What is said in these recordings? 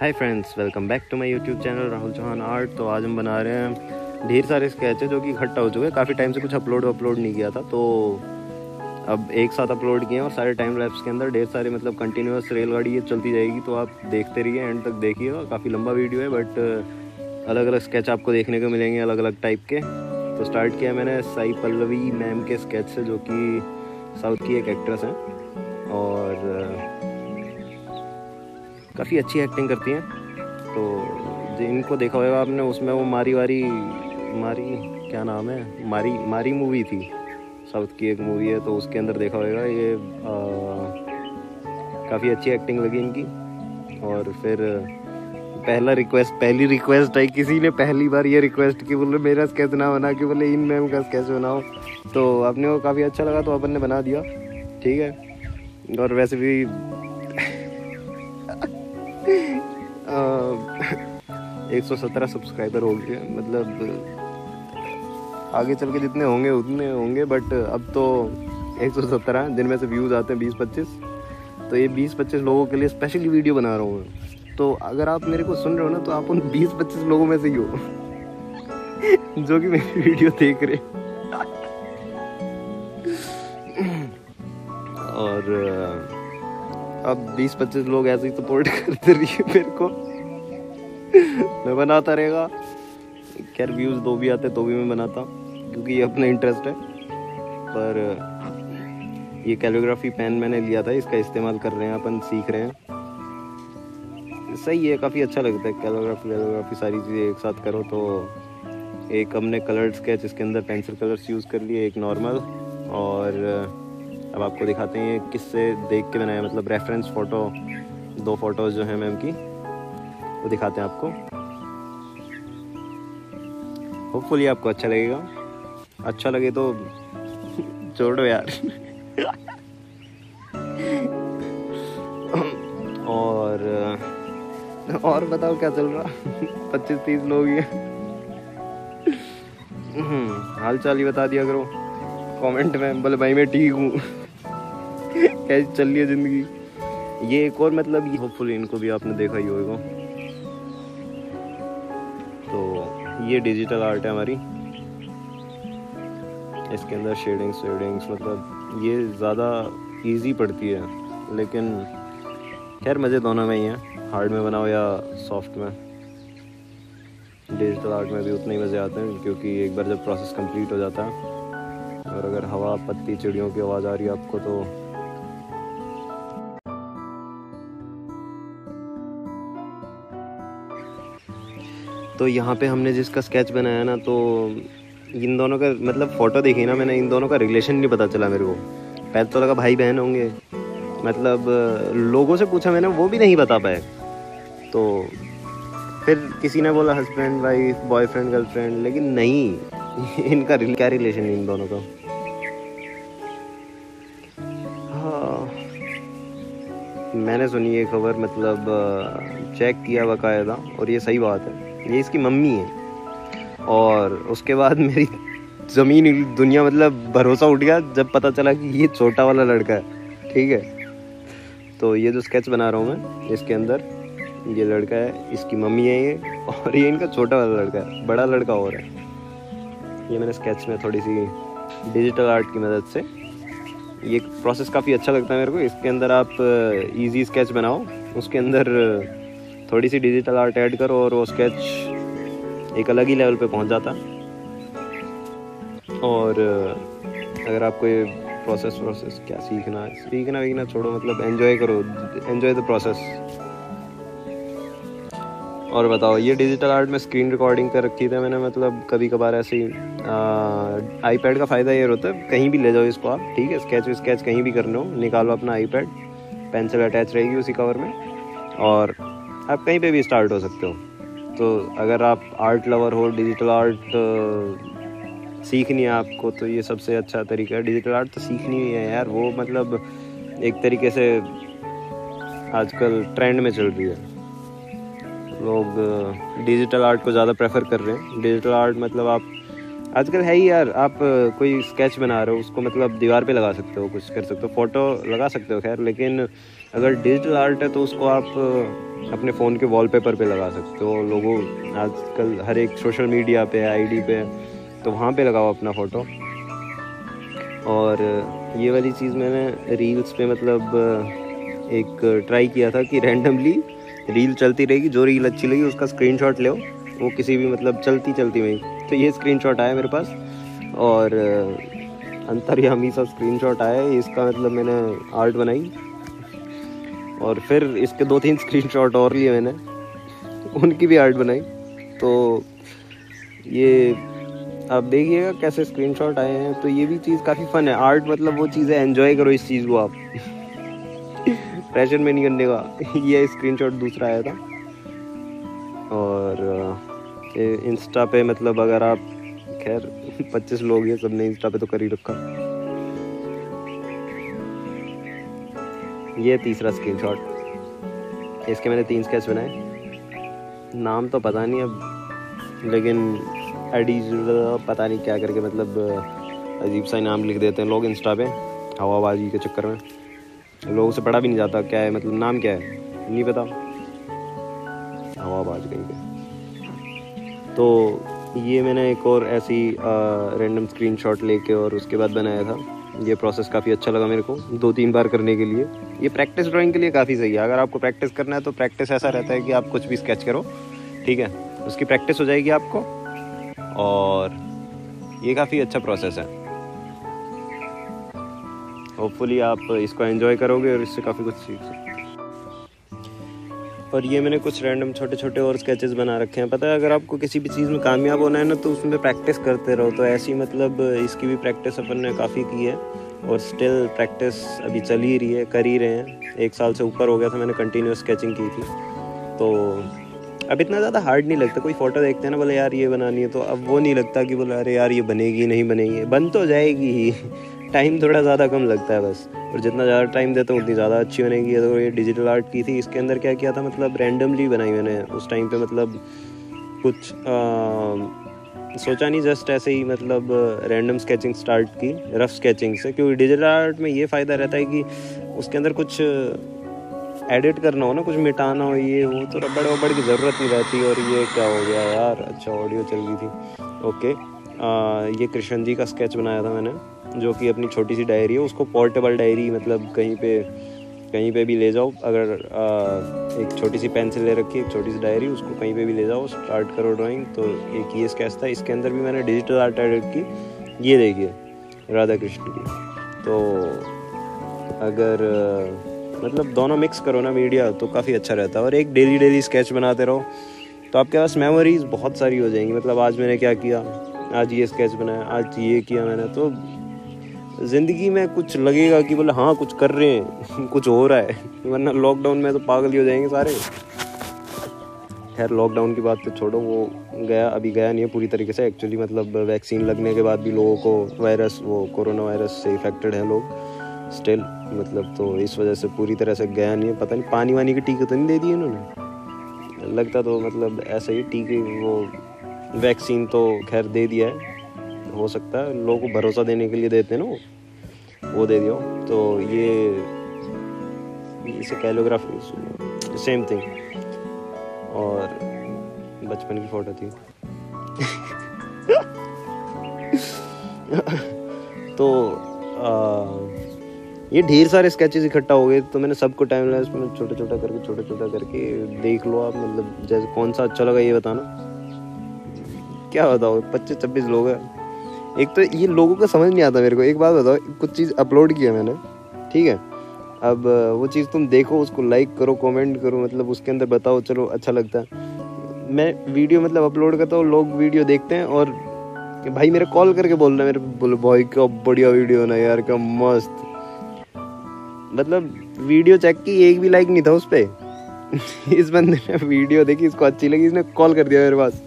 Hi friends welcome back to my YouTube channel Rahul Chauhan art तो आज हम बना रहे हैं ढेर सारे स्केच है जो कि इकट्ठा हो चुके हैं। काफ़ी टाइम से कुछ अपलोड अपलोड नहीं किया था तो अब एक साथ अपलोड किए हैं और सारे टाइम लैप्स के अंदर ढेर सारे मतलब कंटिन्यूस रेलगाड़ी ये चलती जाएगी। तो आप देखते रहिए एंड तक देखिएगा काफ़ी लंबा वीडियो है बट अलग अलग स्केच आपको देखने को मिलेंगे अलग अलग टाइप के। तो स्टार्ट किया मैंने साई पल्लवी मैम के स्केच से, जो कि साउथ की एक एक्ट्रेस हैं। और काफ़ी अच्छी एक्टिंग करती हैं। तो जिनको देखा होगा आपने, उसमें वो मारी वारी, मारी, क्या नाम है? मारी मारी मूवी थी। साउथ की एक मूवी है तो उसके अंदर देखा होगा ये काफ़ी अच्छी एक्टिंग लगी इनकी। और फिर, पहला रिक्वेस्ट पहली रिक्वेस्ट आई किसी ने, पहली बार ये रिक्वेस्ट की, बोले, मेरा स्केच ना बना के बोले, इन मैम का स्केच बनाओ। तो अपने को काफ़ी अच्छा लगा तो अपन ने बना दिया। ठीक है? और वैसे भी एक सौ सत्रह सब्सक्राइबर हो गए मतलब आगे चल के जितने होंगे, उतने होंगे बट अब तो एक सौ सत्रह जिनमें से व्यूज़ आते हैं बीस पच्चीस। तो ये बीस पच्चीस लोगों के लिए स्पेशली वीडियो बना रहा हूँ तो अगर आप मेरे को सुन रहे हो ना तो आप उन बीस पच्चीस लोगों में से ही हो, जो कि मेरी वीडियो देख रहे और अब 20-25 लोग ऐसे ही सपोर्ट करते रहिए मेरे को। मैं बनाता रहेगा। खैर व्यूज़ दो भी आते तो भी मैं बनाता क्योंकि ये अपना इंटरेस्ट है। पर, ये कैलोग्राफी पेन मैंने लिया था, इसका इस्तेमाल कर रहे हैं, अपन सीख रहे हैं। सही है, काफ़ी अच्छा लगता है कैलोग्राफी कैलोग्राफी सारी चीज़ें एक साथ करो तो एक हमने कलर्ड स्केच इसके अंदर पेंसिल कलर्स यूज़ कर लिए, एक नॉर्मल और अब आपको दिखाते हैं किससे देख के बनाया मतलब रेफरेंस फ़ोटो दो फ़ोटोज़ जो हैं मैम की वो दिखाते हैं आपको। होपफुली आपको अच्छा लगेगा। अच्छा लगे तो छोड़ो यार। और और बताओ क्या चल रहा? पच्चीस तीस लोग ही हम्म, हाल चाल ही बता दिया करो। कमेंट में बोले भाई मैं ठीक हूँ। कैसी चल रही है ज़िंदगी? ये एक और मतलब होपफुली इनको भी आपने देखा ही होगा। तो ये डिजिटल आर्ट है हमारी। इसके अंदर शेडिंग्स शेडिंग्स मतलब ये ज़्यादा इजी पड़ती है। लेकिन खैर मज़े दोनों में ही हैं। हार्ड में बनाओ या सॉफ्ट में। डिजिटल आर्ट में भी उतने ही मज़े आते हैं, क्योंकि एक बार जब प्रोसेस कंप्लीट हो जाता है, और अगर हवा, पत्ती, चिड़ियों की आवाज़ आ रही है आपको तो तो यहाँ पे हमने जिसका स्केच बनाया ना तो इन दोनों का मतलब फ़ोटो देखी ना मैंने इन दोनों का रिलेशन नहीं पता चला मेरे को। पहले तो लगा भाई बहन होंगे। मतलब लोगों से पूछा मैंने वो भी नहीं बता पाए। तो फिर किसी ने बोला हस्बैंड वाइफ बॉयफ्रेंड गर्लफ्रेंड लेकिन नहीं इनका रिल, क्या रिलेशन है इन दोनों का? हाँ। मैंने सुनी ये खबर मतलब चेक किया बकायदा और ये सही बात है। ये इसकी मम्मी है। और उसके बाद मेरी ज़मीन दुनिया मतलब भरोसा उठ गया जब पता चला कि ये छोटा वाला लड़का है। ठीक है? तो ये जो स्केच बना रहा हूँ मैं, इसके अंदर ये लड़का है, इसकी मम्मी है ये, और ये इनका छोटा वाला लड़का है, बड़ा लड़का और है। ये मैंने स्केच में थोड़ी सी डिजिटल आर्ट की मदद से ये प्रोसेस काफ़ी अच्छा लगता है मेरे को। इसके अंदर आप इजी स्केच बनाओ, उसके अंदर थोड़ी सी डिजिटल आर्ट ऐड करो और वो स्केच एक अलग ही लेवल पे पहुँच जाता। और अगर आपको ये प्रोसेस प्रोसेस क्या सीखना है? सीखना वीखना छोड़ो मतलब एंजॉय करो एंजॉय द प्रोसेस और बताओ, ये डिजिटल आर्ट में स्क्रीन रिकॉर्डिंग कर रखी थी मैंने मतलब कभी कभार ऐसे ही आईपैड का फ़ायदा ये होता है, कहीं भी ले जाओ इसको आप, ठीक है? स्केच स्केच कहीं भी करने हो निकालो अपना आईपैड पेंसिल अटैच रहेगी उसी कवर में। और आप कहीं पे भी स्टार्ट हो सकते हो। तो अगर आप आर्ट लवर हो डिजिटल आर्ट सीखनी है आपको तो ये सबसे अच्छा तरीका है। डिजिटल आर्ट तो सीखनी ही है यार, वो मतलब एक तरीके से आजकल ट्रेंड में चल रही है। लोग डिजिटल आर्ट को ज़्यादा प्रेफर कर रहे हैं। डिजिटल आर्ट मतलब आप आजकल है ही यार, आप कोई स्केच बना रहे हो, उसको मतलब दीवार पे लगा सकते हो, कुछ कर सकते हो फ़ोटो लगा सकते हो, खैर, लेकिन अगर डिजिटल आर्ट है तो उसको आप अपने फ़ोन के वॉलपेपर पे लगा सकते हो, लोगों, आजकल हर एक सोशल मीडिया पे आईडी पे तो वहाँ पे लगाओ अपना फ़ोटो और ये वाली चीज़ मैंने रील्स पे मतलब एक ट्राई किया था कि रैंडमली रील चलती रहेगी, जो रील अच्छी लगी उसका स्क्रीनशॉट लो वो किसी भी मतलब चलती चलती में तो ये स्क्रीनशॉट आया मेरे पास और अंतर्यामी सा स्क्रीनशॉट आया। इसका मतलब मैंने आर्ट बनाई और फिर इसके दो तीन स्क्रीनशॉट और लिए मैंने। उनकी भी आर्ट बनाई। तो ये आप देखिएगा कैसे स्क्रीनशॉट आए हैं। तो ये भी चीज़ काफ़ी फन है। आर्ट मतलब वो चीज़ है एंजॉय करो इस चीज़ को आप। प्रेशर में नहीं करने का। ये स्क्रीनशॉट दूसरा आया था। और इंस्टा पे मतलब अगर आप, खैर, पच्चीस लोग हैं, सबने इंस्टा पे तो कर ही रखा। ये तीसरा स्क्रीनशॉट इसके मैंने तीन स्केच बनाए। नाम तो पता नहीं अब, लेकिन एडी पता नहीं क्या करके मतलब अजीब सा नाम लिख देते हैं लोग इंस्टा पे, हवाबाजी के चक्कर में। लोगों से पढ़ा भी नहीं जाता क्या है मतलब नाम क्या है? नहीं पता। हवाबाज कहीं पे तो ये मैंने एक और ऐसी रैंडम स्क्रीनशॉट लेके और उसके बाद बनाया था। ये प्रोसेस काफ़ी अच्छा लगा मेरे को, दो तीन बार करने के लिए। ये प्रैक्टिस ड्राइंग के लिए काफ़ी सही है। अगर आपको प्रैक्टिस करना है तो प्रैक्टिस ऐसा रहता है कि आप कुछ भी स्केच करो, ठीक है? उसकी प्रैक्टिस हो जाएगी आपको। और ये काफ़ी अच्छा प्रोसेस है। होपफुली आप इसको एंजॉय करोगे और इससे काफ़ी कुछ सीख सकते और ये मैंने कुछ रैंडम छोटे छोटे और स्केचेस बना रखे हैं। पता है, अगर आपको किसी भी चीज़ में कामयाब होना है ना तो उसमें प्रैक्टिस करते रहो। तो ऐसी मतलब इसकी भी प्रैक्टिस अपन ने काफ़ी की है और स्टिल प्रैक्टिस अभी चल ही रही है, कर ही रहे हैं। एक साल से ऊपर हो गया था मैंने कंटिन्यूस स्केचिंग की थी। तो अब इतना ज़्यादा हार्ड नहीं लगता। कोई फ़ोटो देखते हैं ना, बोले, यार, ये बनानी है। तो अब वो नहीं लगता कि बोले, अरे यार, ये बनेगी, नहीं बनेगी। बन तो जाएगी ही। टाइम थोड़ा ज़्यादा कम लगता है बस। और जितना ज़्यादा टाइम देता हूँ उतनी ज़्यादा अच्छी बनेगी। तो ये डिजिटल आर्ट की थी इसके अंदर क्या किया था? मतलब रैंडमली बनाई मैंने। उस टाइम पे मतलब कुछ आ, सोचा नहीं जस्ट ऐसे ही मतलब रैंडम स्केचिंग स्टार्ट की रफ स्केचिंग से। क्योंकि डिजिटल आर्ट में ये फ़ायदा रहता है कि उसके अंदर कुछ एडिट करना हो ना कुछ मिटाना हो ये वो तो रबड़ वबड़ की ज़रूरत नहीं रहती। और ये क्या हो गया यार? अच्छा ऑडियो चल गई थी। ओके आ, ये कृष्ण जी का स्केच बनाया था मैंने। जो कि अपनी छोटी सी डायरी है उसको पोर्टेबल डायरी मतलब कहीं पे कहीं पे भी ले जाओ। अगर आ, एक छोटी सी पेंसिल ले रखी एक छोटी सी डायरी उसको कहीं पे भी ले जाओ स्टार्ट करो ड्राइंग तो एक ये स्केच था। इसके अंदर भी मैंने डिजिटल आर्ट एडिट की। ये देखिए राधा कृष्ण की। तो अगर आ, मतलब दोनों मिक्स करो ना मीडिया तो काफ़ी अच्छा रहता है। और एक डेली डेली स्केच बनाते रहो तो आपके पास मेमोरीज बहुत सारी हो जाएँगी। मतलब आज मैंने क्या किया? आज ये स्केच बनाया आज ये किया मैंने। तो ज़िंदगी में कुछ लगेगा कि बोले हाँ कुछ कर रहे हैं, कुछ हो रहा है। वरना लॉकडाउन में तो पागल ही हो जाएँगे सारे। खैर लॉकडाउन की बात तो छोड़ो, वो गया, अभी गया नहीं है पूरी तरीके से। एक्चुअली मतलब वैक्सीन लगने के बाद भी लोगों को वायरस वो कोरोना वायरस से इफेक्टेड है लोग। स्टिल मतलब तो इस वजह से पूरी तरह से गया नहीं है। पता नहीं, पानी वानी के टीके तो नहीं दे दिए उन्होंने लगता तो मतलब ऐसे ही टीके, वो वैक्सीन तो खैर दे दिया है। हो सकता है। लोगों को भरोसा देने के लिए देते ना वो। दे दियो। तो ये इसे कैलोग्राफी सेम थिंग और बचपन की फ़ोटो थी। तो आ, ये ढेर सारे स्केचेस इकट्ठा हो गए। तो मैंने सबको टाइम लगा में छोटा छोटा करके छोटा छोटा करके देख लो आप। मतलब जैसे कौन सा अच्छा लगा ये बताना। क्या बताओ? पच्चीस छब्बीस लोग हैं। एक तो ये लोगों को समझ नहीं आता मेरे को। एक बात बताओ, कुछ चीज़ अपलोड किया मैंने, ठीक है? अब, वो चीज़ तुम देखो, उसको लाइक करो कमेंट करो मतलब उसके अंदर बताओ, चलो अच्छा लगता है। मैं वीडियो मतलब अपलोड करता हूँ, लोग वीडियो देखते हैं और भाई मेरे कॉल करके बोल रहे हैं, मेरे बोले, भाई, क्या बढ़िया वीडियो ना यार, क्या मस्त। मतलब वीडियो चेक की एक भी लाइक नहीं था उस पर इस बंदे ने वीडियो देखी, इसको अच्छी लगी, इसने कॉल कर दिया मेरे पास।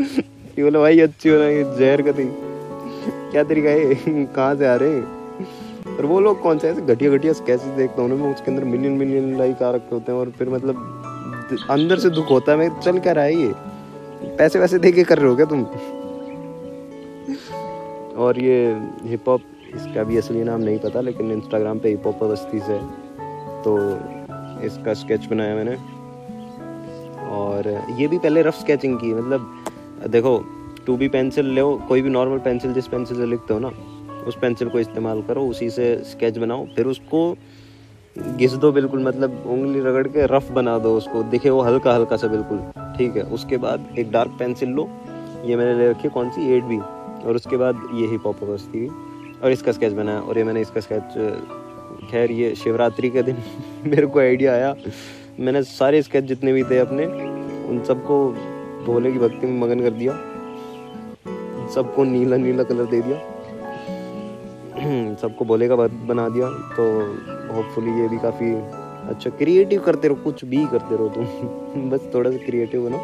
बोला, भाई, अच्छी हो रहा है जहर का थी क्या तरीका है कहाँ से आ रहे हैं? और वो लोग कौन से ऐसे घटिया घटिया स्केचेस देखता हूँ मैं उसके अंदर मिलियन मिलियन लाइक आ रखे होते हैं और फिर मतलब अंदर से दुख होता है, मैं चल क्या रहा है ये? पैसे वैसे दे के कर रहे हो क्या तुम? और ये हिप हॉप इसका भी असली नाम नहीं पता, लेकिन इंस्टाग्राम पे हिप हॉप बस्ती से तो इसका स्केच बनाया मैंने। और ये भी पहले रफ स्केचिंग की मतलब देखो टू बी पेंसिल लो, कोई भी नॉर्मल पेंसिल जिस पेंसिल से लिखते हो ना, उस पेंसिल को इस्तेमाल करो, उसी से स्केच बनाओ, फिर उसको घिस दो बिल्कुल मतलब उंगली रगड़ के रफ बना दो उसको, दिखे वो हल्का हल्का सा बिल्कुल, ठीक है? उसके बाद एक डार्क पेंसिल लो, ये मैंने ले रखी है कौन सी? एट बी, और उसके बाद ये ही पॉप थी और इसका स्केच बनाया, और ये मैंने इसका स्केच खैर ये शिवरात्रि के दिन मेरे को आइडिया आया, मैंने सारे स्केच जितने भी थे अपने, उन सबको भोले की भक्ति में मगन कर दिया सबको नीला नीला कलर दे दिया। सबको भोले का बना दिया। तो होपफुली ये भी काफ़ी अच्छा क्रिएटिव करते रहो, कुछ भी करते रहो तुम। बस थोड़ा सा क्रिएटिव बनो।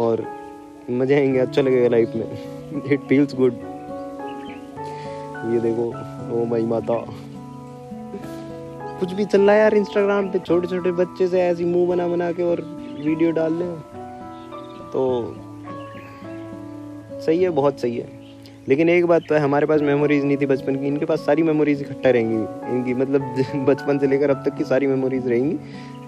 और मज़े आएँगे अच्छा लगेगा लाइफ में। इट फील्स गुड ये देखो, ओ माई माता। कुछ भी चल रहा है यार इंस्टाग्राम पे छोटे छोटे बच्चे से ऐसी मुँह बना बना के और वीडियो डाल रहे तो सही है, बहुत सही है। लेकिन एक बात तो है, हमारे पास मेमोरीज नहीं थी बचपन की, इनके पास सारी मेमोरीज इकट्ठा रहेंगी। इनकी मतलब बचपन से लेकर अब तक की सारी मेमोरीज रहेंगी।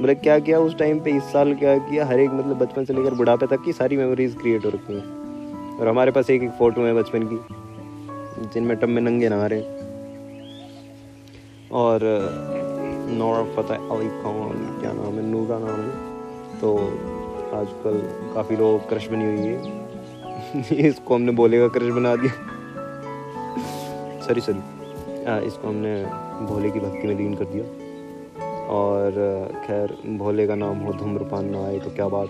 मतलब क्या किया उस टाइम पे, इस साल क्या किया, हर एक मतलब बचपन से लेकर बुढ़ापे तक की सारी मेमोरीज क्रिएट हो रखी हैं। और हमारे पास एक एक फ़ोटो है बचपन की, जिनमें टब में नंगे नहा रहे और नौरा फतेह अली खान, क्या नाम है, नूरा नाम है। तो आजकल काफ़ी लोग क्रश बनी हुई है। इसको हमने भोले का क्रश बना दिया। सॉरी सॉरी इसको हमने भोले की भक्ति में लीन कर दिया। और खैर, भोले का नाम हो धूम्रपान ना आए तो क्या बात।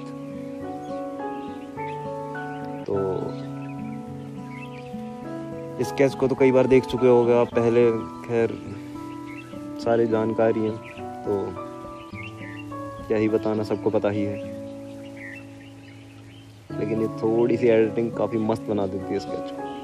तो इस केस को तो कई बार देख चुके हो आप। पहले, खैर, सारी जानकारी हैं तो क्या ही बताना, सबको पता ही है। थोड़ी सी एडिटिंग काफ़ी मस्त बना देती है स्केच को।